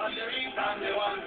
Underneath, I'm the one.